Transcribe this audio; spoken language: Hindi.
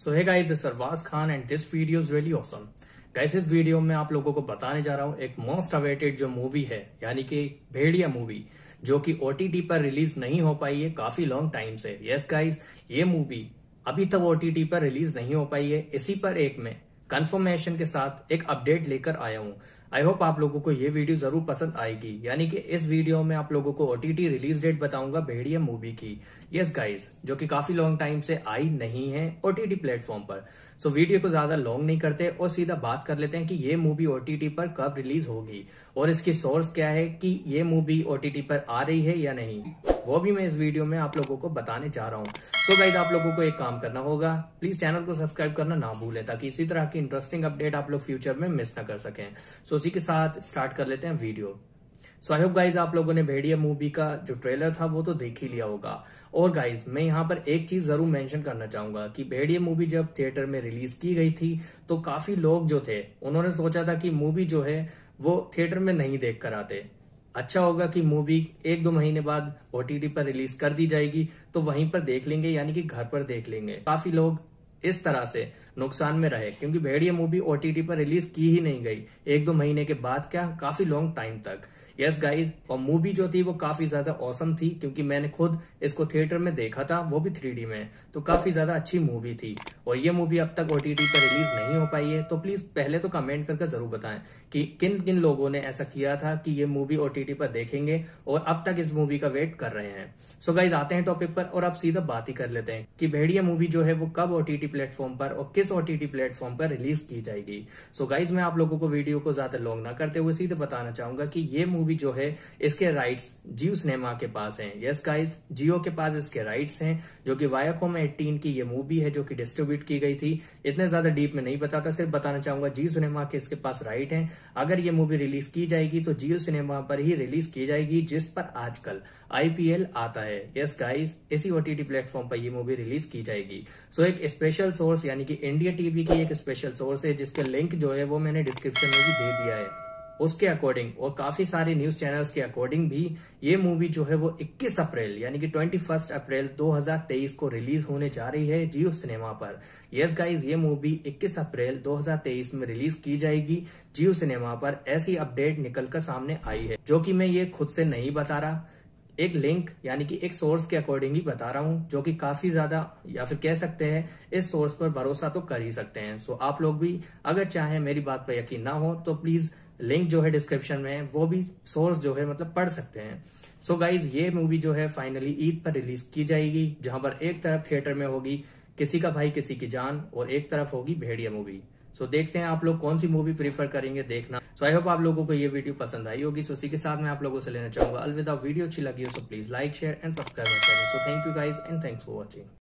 So hey guys this Arbaaz Khan and this video is really awesome guys इस वीडियो में आप लोगों को बताने जा रहा हूँ एक मोस्ट अवेटेड जो मूवी है, यानी कि भेड़िया मूवी जो कि ओटीटी पर रिलीज़ नहीं हो पाई है, काफ़ी लॉन्ग टाइम से। यस गाइज़ ये मूवी अभी तक ओटीटी पर रिलीज़ नहीं हो पाई है, इसी पर एक में। कंफर्मेशन के साथ एक अपडेट लेकर आया हूँ। आई होप आप लोगों को ये वीडियो ज़रूर पसंद आएगी। यानी कि इस वीडियो में आप लोगों को ओटीटी रिलीज़ डेट बताऊँगा भेड़िया मूवी की। यस गाइस जो कि काफ़ी लॉन्ग टाइम से आई नहीं है ओटीटी प्लेटफॉर्म पर। सो so, वीडियो को ज़्यादा लॉन्ग नहीं करते और सीधा बात कर लेते हैं कि ये मूवी ओटीटी पर कब रिलीज़ होगी। और इसकी सोर्स क्या है कि ये मूवी ओटीटी पर आ रही है या नहीं? भी मैं इस वीडियो में आप लोगों को बताने जा रहा हूँ। सो गाइज़ आप लोगों को एक काम करना होगा। प्लीज़ चैनल को सब्सक्राइब करना ना भूले, ताकि इसी तरह की इंटरेस्टिंग अपडेट आप लोग फ्यूचर में मिस ना कर सकें। सो उसी के साथ स्टार्ट कर लेते हैं video so I hope guys आप लोगों ने भेड़िया मूवी का जो ट्रेलर था, वो तो देख ही लिया होगा। और गाइज़ मैं यहाँ पर एक चीज़ ज़रूर मेंशन करना चाहूँगा कि भेड़िया मूवी जब थिएटर में रिलीज़ की गई थी तो काफ़ी लोग जो थे, उन्होंने सोचा था कि मूवी जो है, वो थिएटर में नहीं देख कर आते। अच्छा होगा कि मूवी एक दो महीने बाद ओटीटी पर रिलीज़ कर दी जाएगी तो वहीं पर देख लेंगे, यानी कि घर पर देख लेंगे। काफ़ी लोग इस तरह से नुकसान में रहे, क्योंकि भेड़िया मूवी ओटीटी पर रिलीज़ की ही नहीं गई। एक दो महीने के बाद क्या? काफ़ी लॉन्ग टाइम तक। यस गाइज़ और मूवी जो थी वो काफ़ी ज़्यादा औसम थी, क्योंकि मैंने खुद इसको थिएटर में देखा था, वो भी थ्री में तो काफ़ी ज़्यादा अच्छी मूवी थी। और ये मूवी अब तक ओटीटी पर रिलीज़ नहीं हो पाई है तो प्लीज़ पहले तो कमेंट करके ज़रूर बताएँ कि किन किन लोगों ने ऐसा किया था कि ये मूवी ओटीटी पर देखेंगे और अब तक इस मूवी का वेट कर रहे हैं। सो so गाइज़ आते हैं टॉपिक पर और अब सीधा बात ही कर लेते हैं कि भेड़िया मूवी जो है वो कब ओटीटी प्लेटफॉर्म पर और किस ओटीटी प्लेटफॉर्म पर रिलीज़ की जाएगी। सो so गाइज़ मैं आप लोगों को वीडियो को ज़्यादा लॉन्ग ना करते हुए सीधे बताना चाहूँगा कि ये मूवी जो है, इसके राइट्स जियो सिनेमा के पास हैं। यस गाइस जियो के पास इसके राइट्स हैं, जो कि वायाकोम 18 की ये मूवी है, जो कि डिस्ट्रीब्यूट की गई थी। इतने ज़्यादा डीप में नहीं बताता, सिर्फ़ बताना चाहूँगा, जियो सिनेमा के इसके पास राइट है। अगर ये मूवी रिलीज़ की जाएगी तो जियो सिनेमा पर ही रिलीज़ की जाएगी, जिस पर आजकल आईपीएल आता है। यस गाइस इसी ओटीटी प्लेटफॉर्म पर ये मूवी रिलीज़ की जाएगी। सो एक स्पेशल सोर्स यानी कि इंडिया टीवी की एक स्पेशल सोर्स है, जिसके लिंक जो है, वो मैंने डिस्क्रिप्शन में भी दे दिया है। उसके अकॉर्डिंग और काफ़ी सारे न्यूज़ चैनल्स के अकॉर्डिंग भी ये मूवी जो है वो 21 अप्रैल, यानी कि 21 अप्रैल 2023 को रिलीज़ होने जा रही है जियो सिनेमा पर। यस गाइज़ ये मूवी 21 अप्रैल 2023 में रिलीज़ की जाएगी जियो सिनेमा पर। ऐसी अपडेट निकलकर सामने आई है, जो कि मैं ये खुद से नहीं बता रहा। एक लिंक यानी कि एक सोर्स के अकॉर्डिंग ही बता रहा हूँ, जो कि काफ़ी ज़्यादा, या फिर कह सकते हैं, इस सोर्स पर भरोसा तो कर ही सकते हैं। सो आप लोग भी, अगर चाहे मेरी बात पर यकीन ना हो तो प्लीज़ लिंक जो है डिस्क्रिप्शन में वो भी सोर्स जो है मतलब पढ़ सकते हैं। सो so गाइज़ ये मूवी जो है फाइनली ईद पर रिलीज़ की जाएगी जहाँ पर एक तरफ़ थिएटर में होगी किसी का भाई किसी की जान और एक तरफ़ होगी भेड़िया मूवी सो so, देखते हैं आप लोग कौन सी मूवी प्रीफर करेंगे देखना। सो आई होप आप लोगों को ये वीडियो पसंद आई होगी। सो so, उसी के साथ मैं आप लोगों से लेना चाहूँगा अलविदा। वीडियो अच्छी लगी हो so please like share and subscribe करें so thank you guys and thanks for watching